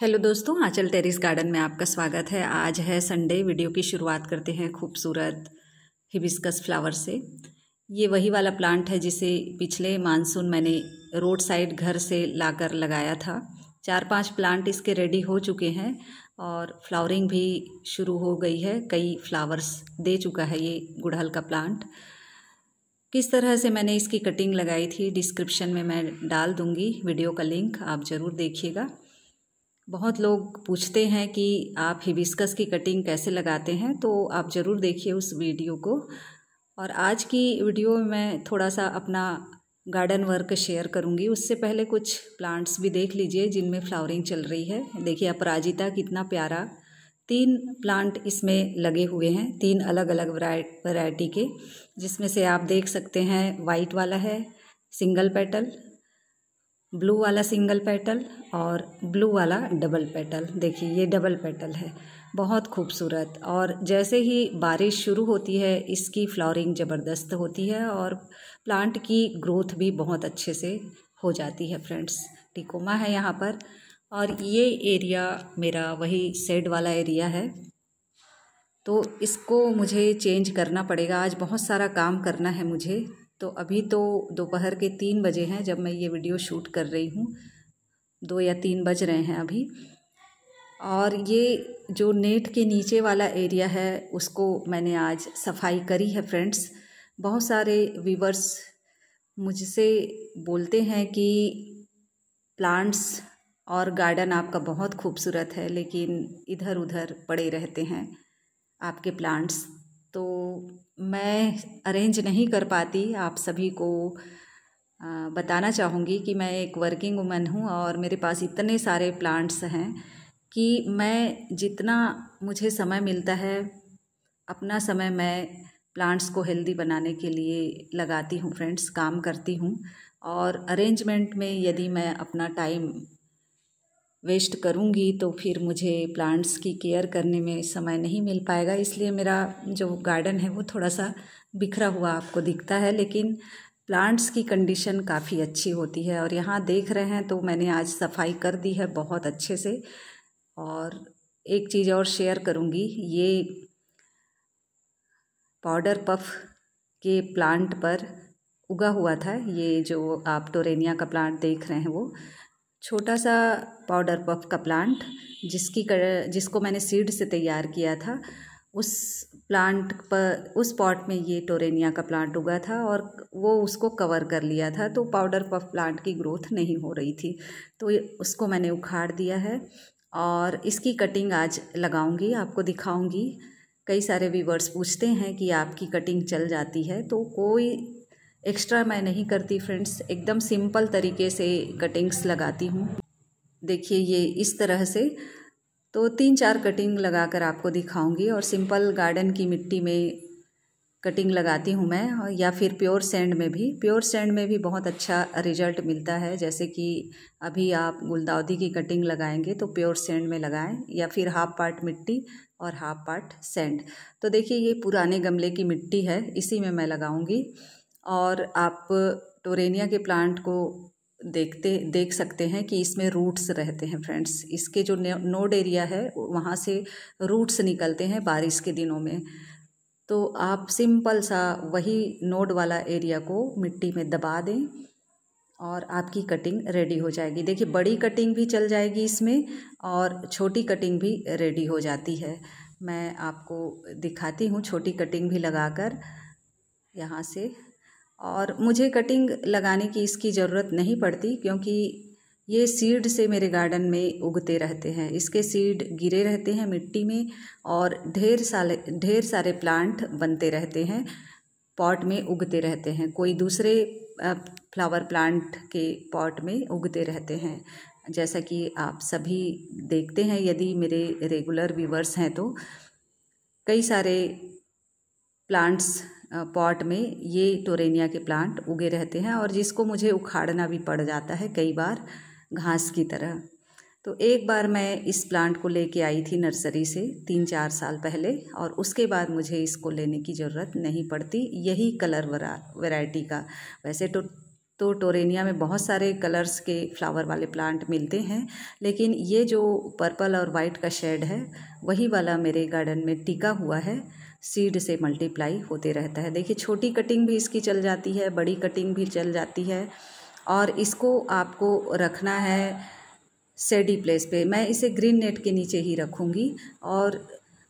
Hello दोस्तों, आंचल terrace garden में आपका स्वागत है। आज है संडे, वीडियो की शुरुआत करते हैं खूबसूरत हिबिस्कस फ्लावर से। ये वही वाला प्लांट है जिसे पिछले मानसून मैंने रोड साइड घर से लाकर लगाया था। चार पाँच प्लांट इसके रेडी हो चुके हैं और फ्लावरिंग भी शुरू हो गई है। कई फ्लावर्स दे चुका है ये गुड़हल का प्लांट। किस तरह से मैंने इसकी कटिंग लगाई थी, डिस्क्रिप्शन में मैं डाल दूँगी वीडियो का लिंक, आप ज़रूर देखिएगा। बहुत लोग पूछते हैं कि आप हिबिस्कस की कटिंग कैसे लगाते हैं तो आप ज़रूर देखिए उस वीडियो को। और आज की वीडियो में मैं थोड़ा सा अपना गार्डन वर्क शेयर करूँगी। उससे पहले कुछ प्लांट्स भी देख लीजिए, जिनमें फ्लावरिंग चल रही है। देखिए, अपराजिता कितना प्यारा। तीन प्लांट इसमें लगे हुए हैं, तीन अलग अलग वैरायटी के, जिसमें से आप देख सकते हैं वाइट वाला है, सिंगल पेटल ब्लू वाला सिंगल पेटल और ब्लू वाला डबल पेटल। देखिए, ये डबल पेटल है। बहुत खूबसूरत। और जैसे ही बारिश शुरू होती है, इसकी फ्लावरिंग ज़बरदस्त होती है और प्लांट की ग्रोथ भी बहुत अच्छे से हो जाती है, फ्रेंड्स। टिकोमा है यहाँ पर। और ये एरिया मेरा वही सेड वाला एरिया है। तो इसको मुझे चेंज करना पड़ेगा। आज बहुत सारा काम करना है मुझे। तो अभी तो दोपहर के तीन बजे हैं जब मैं ये वीडियो शूट कर रही हूँ। दो या तीन बज रहे हैं अभी। और ये जो नेट के नीचे वाला एरिया है, उसको मैंने आज सफ़ाई करी है, फ्रेंड्स। बहुत सारे वीवर्स मुझसे बोलते हैं कि प्लांट्स और गार्डन आपका बहुत खूबसूरत है, लेकिन इधर उधर पड़े रहते हैं आपके प्लांट्स। तो मैं अरेंज नहीं कर पाती, आप सभी को बताना चाहूँगी कि मैं एक वर्किंग वूमेन हूँ और मेरे पास इतने सारे प्लांट्स हैं कि मैं जितना मुझे समय मिलता है, अपना समय मैं प्लांट्स को हेल्दी बनाने के लिए लगाती हूँ फ्रेंड्स काम करती हूँ। और अरेंजमेंट में यदि मैं अपना टाइम वेस्ट करूँगी तो फिर मुझे प्लांट्स की केयर करने में समय नहीं मिल पाएगा। इसलिए मेरा जो गार्डन है वो थोड़ा सा बिखरा हुआ आपको दिखता है, लेकिन प्लांट्स की कंडीशन काफ़ी अच्छी होती है। और यहाँ देख रहे हैं तो मैंने आज सफ़ाई कर दी है बहुत अच्छे से। और एक चीज़ और शेयर करूँगी, ये पाउडर पफ के प्लांट पर उगा हुआ था। ये जो आप टोरेनिया का प्लांट देख रहे हैं वो। छोटा सा पाउडर पफ का प्लांट जिसकी कर, जिसको मैंने सीड से तैयार किया था उस प्लांट पर उस पॉट में ये टोरेनिया का प्लांट उगा था और वो उसको कवर कर लिया था तो पाउडर पफ प्लांट की ग्रोथ नहीं हो रही थी। तो उसको मैंने उखाड़ दिया है और इसकी कटिंग आज लगाऊँगी आपको दिखाऊँगी। कई सारे व्यूवर्स पूछते हैं कि आपकी कटिंग चल जाती है तो कोई एक्स्ट्रा मैं नहीं करती फ्रेंड्स एकदम सिंपल तरीके से कटिंग्स लगाती हूँ। देखिए ये इस तरह से तो तीन चार कटिंग लगाकर आपको दिखाऊँगी और सिंपल गार्डन की मिट्टी में कटिंग लगाती हूँ मैं, या फिर प्योर सैंड में भी। प्योर सैंड में भी बहुत अच्छा रिज़ल्ट मिलता है, जैसे कि अभी आप गुलदाउदी की कटिंग लगाएँगे तो प्योर सैंड में लगाएँ, या फिर हाफ़ पार्ट मिट्टी और हाफ़ पार्ट सैंड तो देखिए ये पुराने गमले की मिट्टी है, इसी में मैं लगाऊँगी। और आप टोरेनिया के प्लांट को देखते, देख सकते हैं कि इसमें रूट्स रहते हैं फ्रेंड्स इसके जो नोड एरिया है, वहाँ से रूट्स निकलते हैं बारिश के दिनों में. तो आप सिंपल सा वही नोड वाला एरिया को मिट्टी में दबा दें और आपकी कटिंग रेडी हो जाएगी. देखिए, बड़ी कटिंग भी चल जाएगी इसमें और छोटी कटिंग भी रेडी हो जाती है. मैं आपको दिखाती हूँ, छोटी कटिंग भी लगाकर यहाँ से और मुझे कटिंग लगाने की इसकी ज़रूरत नहीं पड़ती क्योंकि ये सीड से मेरे गार्डन में उगते रहते हैं। इसके सीड गिरे रहते हैं मिट्टी में और ढेर सारे ढेर सारे प्लांट बनते रहते हैं पॉट में उगते रहते हैं। कोई दूसरे फ्लावर प्लांट के पॉट में उगते रहते हैं। जैसा कि आप सभी देखते हैं, यदि मेरे रेगुलर व्यूवर्स हैं तो कई सारे प्लांट्स पॉट में ये टोरेनिया के प्लांट उगे रहते हैं और जिसको मुझे उखाड़ना भी पड़ जाता है कई बार घास की तरह। तो एक बार मैं इस प्लांट को लेके आई थी नर्सरी से तीन चार साल पहले और उसके बाद मुझे इसको लेने की ज़रूरत नहीं पड़ती। यही कलर वरा, वैरायटी का। वैसे तो तो टोरेनिया में बहुत सारे कलर्स के फ्लावर वाले प्लांट मिलते हैं, लेकिन ये जो पर्पल और वाइट का शेड है, वही वाला मेरे गार्डन में टिका हुआ है। सीड से मल्टीप्लाई होते रहता है। देखिए, छोटी कटिंग भी इसकी चल जाती है, बड़ी कटिंग भी चल जाती है और इसको आपको रखना है सेडी प्लेस पे। मैं इसे ग्रीन नेट के नीचे ही रखूँगी और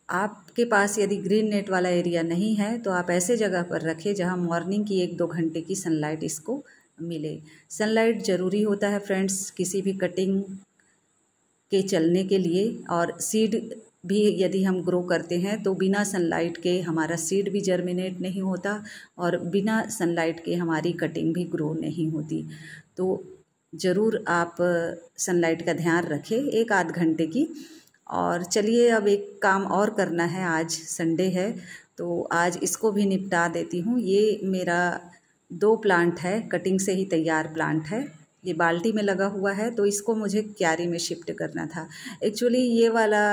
आपके पास यदि ग्रीन नेट वाला एरिया नहीं है तो आप ऐसे जगह पर रखें जहाँ मॉर्निंग की एक दो घंटे की सनलाइट इसको मिले। सनलाइट ज़रूरी होता है फ्रेंड्स किसी भी कटिंग के चलने के लिए और सीड भी यदि हम ग्रो करते हैं तो बिना सनलाइट के हमारा सीड भी जर्मिनेट नहीं होता और बिना सनलाइट के हमारी कटिंग भी ग्रो नहीं होती। तो ज़रूर आप सनलाइट का ध्यान रखें एक आध घंटे की। और चलिए अब एक काम और करना है, आज संडे है तो आज इसको भी निपटा देती हूँ। ये मेरा दो प्लांट है कटिंग से ही तैयार प्लांट है। ये बाल्टी में लगा हुआ है तो इसको मुझे क्यारी में शिफ्ट करना था। एक्चुअली ये वाला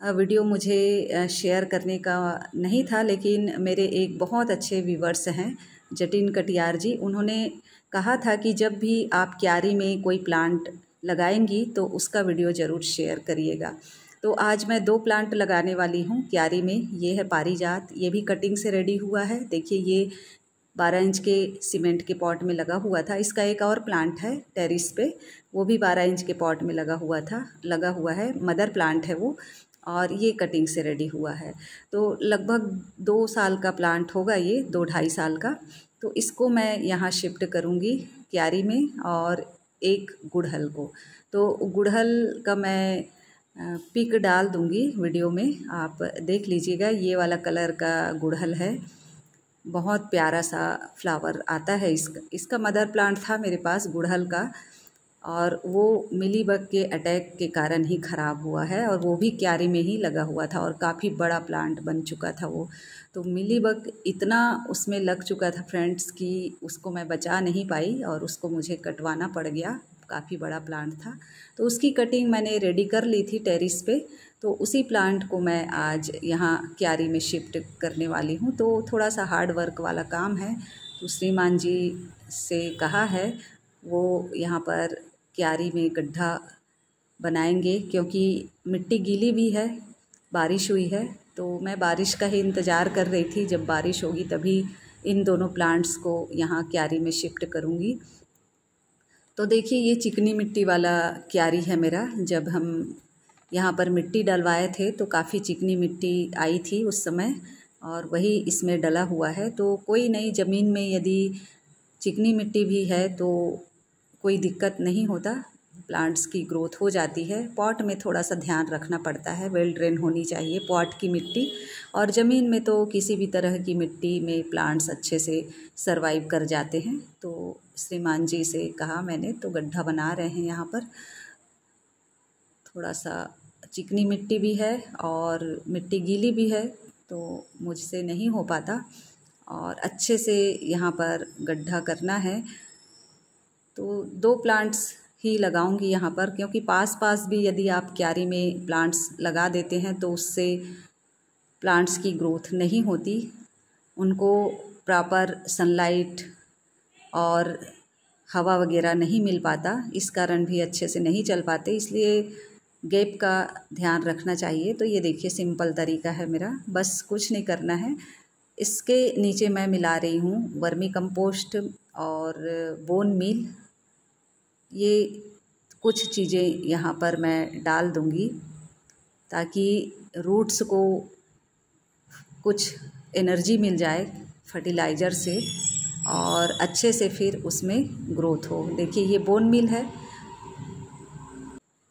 वीडियो मुझे शेयर करने का नहीं था, लेकिन मेरे एक बहुत अच्छे व्यूवर्स हैं, जटिन कटियार जी। उन्होंने कहा था कि जब भी आप क्यारी में कोई प्लांट लगाएँगी तो उसका वीडियो ज़रूर शेयर करिएगा। तो आज मैं दो प्लांट लगाने वाली हूँ क्यारी में। ये है पारिजात। ये भी कटिंग से रेडी हुआ है। देखिए, ये बारह इंच के सीमेंट के पॉट में लगा हुआ था। इसका एक और प्लांट है टेरिस पे। वो भी बारह इंच के पॉट में लगा हुआ था, लगा हुआ है। मदर प्लांट है वो। और ये कटिंग से रेडी हुआ है। तो लगभग दो साल का प्लांट होगा ये, दो ढाई साल का। तो इसको मैं यहाँ शिफ्ट करूँगी क्यारी में और एक गुड़हल को। तो गुड़हल का मैं पिक डाल दूँगी वीडियो में। आप देख लीजिएगा, ये वाला कलर का गुड़हल है। बहुत प्यारा सा फ्लावर आता है। इसका इसका मदर प्लांट था मेरे पास गुड़हल का। और वो मिली बग के अटैक के कारण ही ख़राब हुआ है और वो भी क्यारी में ही लगा हुआ था और काफ़ी बड़ा प्लांट बन चुका था वो। तो मिली बग इतना उसमें लग चुका था फ्रेंड्स कि उसको मैं बचा नहीं पाई और उसको मुझे कटवाना पड़ गया, काफ़ी बड़ा प्लांट था। तो उसकी कटिंग मैंने रेडी कर ली थी टेरिस पे तो उसी प्लांट को मैं आज यहाँ क्यारी में शिफ्ट करने वाली हूँ। तो थोड़ा सा हार्ड वर्क वाला काम है। तो श्रीमान जी से कहा है वो यहाँ पर क्यारी में गड्ढा बनाएँगे, क्योंकि मिट्टी गीली भी है, बारिश हुई है तो मैं बारिश का ही इंतज़ार कर रही थी। जब बारिश होगी तभी इन दोनों प्लांट्स को यहाँ क्यारी में शिफ्ट करूँगी। तो देखिए, ये चिकनी मिट्टी वाला क्यारी है मेरा। जब हम यहाँ पर मिट्टी डलवाए थे तो काफ़ी चिकनी मिट्टी आई थी उस समय, और वही इसमें डला हुआ है। तो कोई नई ज़मीन में यदि चिकनी मिट्टी भी है तो कोई दिक्कत नहीं होता प्लांट्स की ग्रोथ हो जाती है। पॉट में थोड़ा सा ध्यान रखना पड़ता है वेल ड्रेन होनी चाहिए पॉट की मिट्टी। और ज़मीन में तो किसी भी तरह की मिट्टी में प्लांट्स अच्छे से सरवाइव कर जाते हैं। तो श्रीमान जी से कहा मैंने तो गड्ढा बना रहे हैं यहाँ पर। थोड़ा सा चिकनी मिट्टी भी है और मिट्टी गीली भी है तो मुझसे नहीं हो पाता। और अच्छे से यहाँ पर गड्ढा करना है। तो दो प्लांट्स ही लगाऊँगी यहाँ पर, क्योंकि पास पास भी यदि आप क्यारी में प्लांट्स लगा देते हैं तो उससे प्लांट्स की ग्रोथ नहीं होती। उनको प्रॉपर सनलाइट और हवा वगैरह नहीं मिल पाता, इस कारण भी अच्छे से नहीं चल पाते। इसलिए गैप का ध्यान रखना चाहिए। तो ये देखिए सिंपल तरीका है मेरा। बस कुछ नहीं करना है। इसके नीचे मैं मिला रही हूँ वर्मी कंपोस्ट और बोन मील ये कुछ चीज़ें यहाँ पर मैं डाल दूँगी ताकि रूट्स को कुछ एनर्जी मिल जाए फर्टिलाइज़र से और अच्छे से फिर उसमें ग्रोथ हो। देखिए, ये बोन मिल है।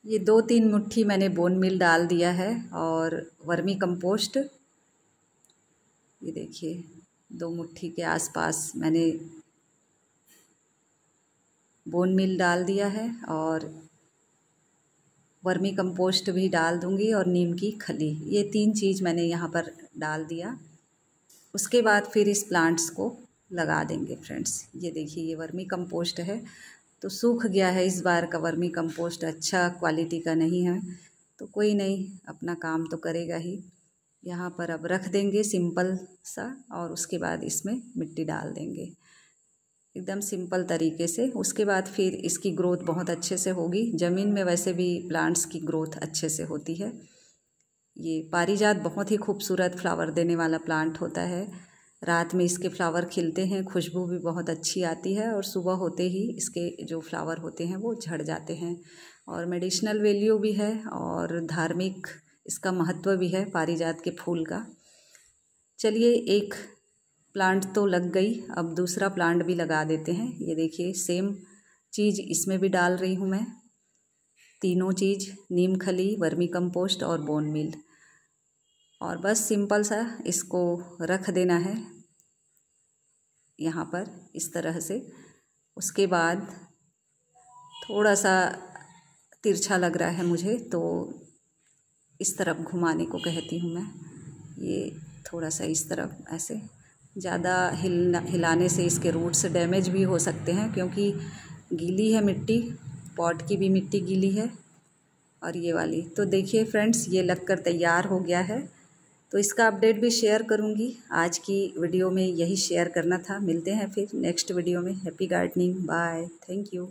ये दो तीन मुट्ठी मैंने बोन मिल डाल दिया है और वर्मी कंपोस्ट ये देखिए, दो मुट्ठी के आसपास मैंने बोन मिल डाल दिया है और वर्मी कंपोस्ट भी डाल दूँगी और नीम की खली। ये तीन चीज़ मैंने यहाँ पर डाल दिया। उसके बाद फिर इस प्लांट्स को लगा देंगे फ्रेंड्स। ये देखिए, ये वर्मी कंपोस्ट है। तो सूख गया है इस बार का वर्मी कंपोस्ट। अच्छा क्वालिटी का नहीं है तो कोई नहीं, अपना काम तो करेगा ही। यहाँ पर अब रख देंगे सिंपल सा और उसके बाद इसमें मिट्टी डाल देंगे। एकदम सिंपल तरीके से। उसके बाद फिर इसकी ग्रोथ बहुत अच्छे से होगी। ज़मीन में वैसे भी प्लांट्स की ग्रोथ अच्छे से होती है। ये पारिजात बहुत ही खूबसूरत फ्लावर देने वाला प्लांट होता है। रात में इसके फ्लावर खिलते हैं, खुशबू भी बहुत अच्छी आती है और सुबह होते ही इसके जो फ्लावर होते हैं वो झड़ जाते हैं। और मेडिसिनल वैल्यू भी है और धार्मिक इसका महत्व भी है पारिजात के फूल का। चलिए एक प्लांट तो लग गई, अब दूसरा प्लांट भी लगा देते हैं। ये देखिए सेम चीज़ इसमें भी डाल रही हूँ मैं। तीनों चीज़, नीम खली, वर्मी कंपोस्ट और बोन मिल और बस सिंपल सा इसको रख देना है यहाँ पर, इस तरह से। उसके बाद थोड़ा सा तिरछा लग रहा है मुझे तो इस तरफ़ घुमाने को कहती हूँ मैं। ये थोड़ा सा इस तरफ़, ऐसे। ज़्यादा हिल हिलाने से इसके रूट्स डैमेज भी हो सकते हैं क्योंकि गीली है मिट्टी, पॉट की भी मिट्टी गीली है और ये वाली। तो देखिए फ्रेंड्स ये लगकर तैयार हो गया है। तो इसका अपडेट भी शेयर करूँगी। आज की वीडियो में यही शेयर करना था। मिलते हैं फिर नेक्स्ट वीडियो में। Happy gardening bye thank you